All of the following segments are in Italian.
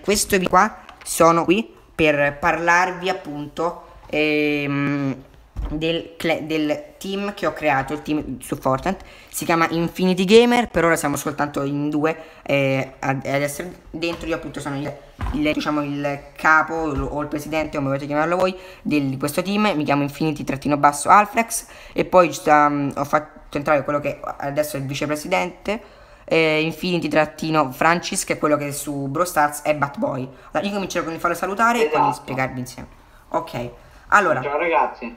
questo video qua sono qui per parlarvi appunto ehm, del, del, team che ho creato, il team su Fortnite. Si chiama Infinity Gamer, per ora siamo soltanto in due eh, ad, ad, essere dentro. Io appunto sono il, il, diciamo, il capo o il presidente, come volete chiamarlo voi, del, di questo team. Mi chiamo Infinity-Alfrex e poi um, ho fatto entrare quello che adesso è il vicepresidente eh, Infinity-Francis che è quello che su Brawl Stars è Batboy. Allora io comincerò con il farlo salutare esatto. e con il spiegarvi insieme. Ok, allora. Ciao ragazzi.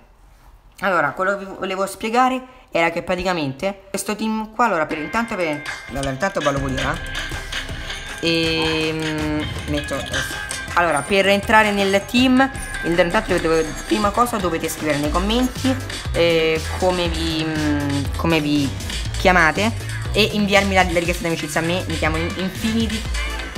Allora, quello che vi volevo spiegare era che praticamente questo team qua, allora per intanto per... Allora, intanto ballo vogliera. E ehm, metto allora per entrare nel team intanto dovete, prima cosa dovete scrivere nei commenti eh, come, vi, come vi chiamate e inviarmi la, la richiesta di amicizia a me mi chiamo Infinity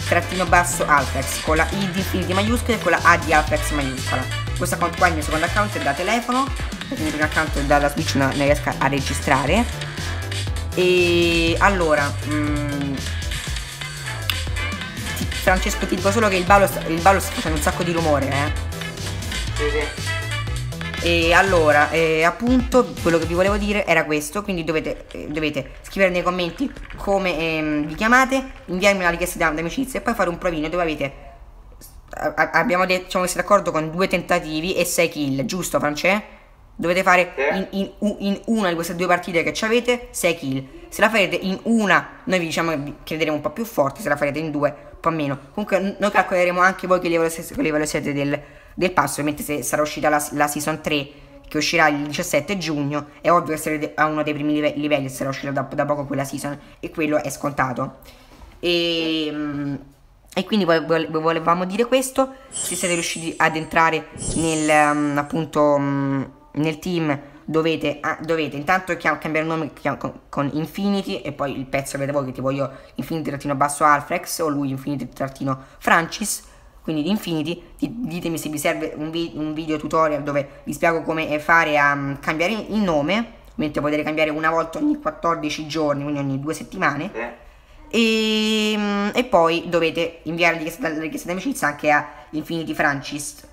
trattino basso Alfrex con la I di Infinity maiuscola e con la A di Alfrex maiuscola. Questo account qua è il mio secondo account è da telefono perché il mio primo account dalla Switch non ne riesco a registrare. E allora mh, Francesco ti dico solo che il ballo, il ballo sta facendo un sacco di rumore eh. Sì, sì. E allora, eh, appunto, quello che vi volevo dire era questo, quindi dovete, eh, dovete scrivere nei commenti come ehm, vi chiamate, inviarmi una richiesta di amicizia e poi fare un provino dove avete, abbiamo detto, siamo messi d'accordo con due tentativi e sei kill, giusto France? Dovete fare in, in, in, una di queste due partite che avete 6 kill. Se la farete in una, noi vi diciamo che crederemo un po' più forte, se la farete in due, un po' meno. Comunque noi calcoleremo anche voi che livello, che livello siete del del passo, ovviamente se sarà uscita la, la season 3 che uscirà il 17 giugno, è ovvio che sarete a uno dei primi livelli, sarà uscita da, da, poco quella season e quello è scontato. E, mm, e quindi volevamo dire questo, se siete riusciti ad entrare nel, um, appunto, um, nel team dovete, ah, dovete intanto cambiare nome con, Infinity e poi il pezzo avete voi che tipo io Infinity-Alfrex o lui Infinity-Francis quindi di Infinity, ditemi se vi serve un, vi un, video tutorial dove vi spiego come fare a um, cambiare il nome, mentre potete cambiare una volta ogni 14 giorni, quindi ogni due settimane, e, um, e, poi dovete inviare la richiesta, la richiesta di amicizia anche a Infinity Francis.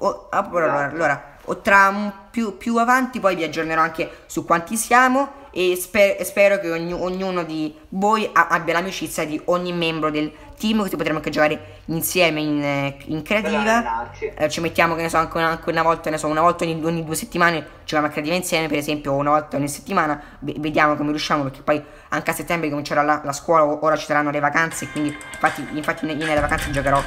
O, allora, allora, o tra più, più avanti poi vi aggiornerò anche su quanti siamo e sper spero che ogni ognuno di voi abbia l'amicizia di ogni membro del team così potremo anche giocare insieme in, eh, in creativa eh, ci mettiamo che ne so anche una, anche una volta ne so una volta ogni, ogni, due settimane giochiamo a creativa insieme per esempio una volta ogni settimana. Vediamo come riusciamo perché poi anche a settembre comincerà la, la scuola ora ci saranno le vacanze quindi infatti, infatti io nelle vacanze giocherò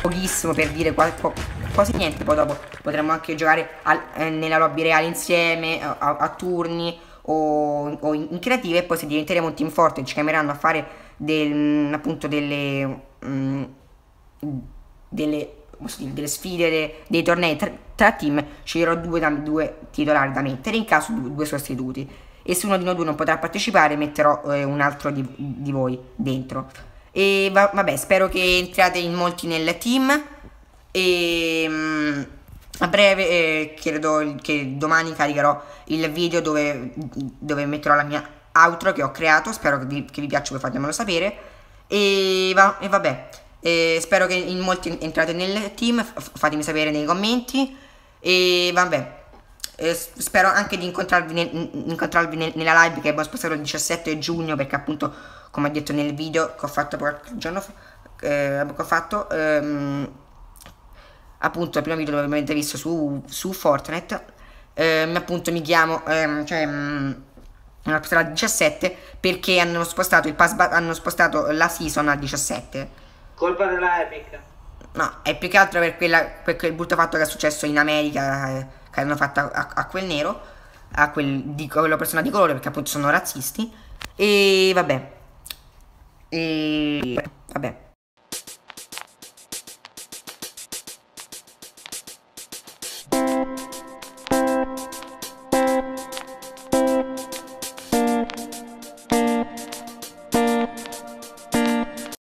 pochissimo per dire qua, qua, quasi niente. Poi dopo potremmo anche giocare al, eh, nella lobby reale insieme a, a, a turni o, o in creative e poi se diventeremo un team forte ci chiameranno a fare del, mm, appunto delle, mm, delle, dire, delle sfide, de, dei tornei tra, tra, team, sceglierò due, da, due titolari da mettere, in caso due, due, sostituti. E se uno di noi due non potrà partecipare, metterò eh, un altro di, di, voi dentro. E va, vabbè, spero che entriate in molti nel team. E... Breve eh, credo che domani caricherò il video dove, dove, metterò la mia outro che ho creato, spero che vi, che vi piaccia, fatemelo sapere. E, va, e vabbè, e spero che in molti entrate nel team, fatemi sapere nei commenti. E vabbè, e spero anche di incontrarvi, nel, incontrarvi nel, nella live che abbiamo spostato il 17 giugno perché appunto, come ho detto nel video che ho fatto qualche giorno fa, eh, che ho fatto... Ehm, appunto il primo video che avete visto su, su Fortnite ehm, appunto mi chiamo ehm, cioè mh, la 17 perché hanno spostato, il pass hanno spostato la season al 17 colpa della Epic. No è più che altro per, quella, per quel brutto fatto che è successo in America eh, che hanno fatto a, a, quel nero a quel di quella persona di colore perché appunto sono razzisti. E vabbè. E vabbè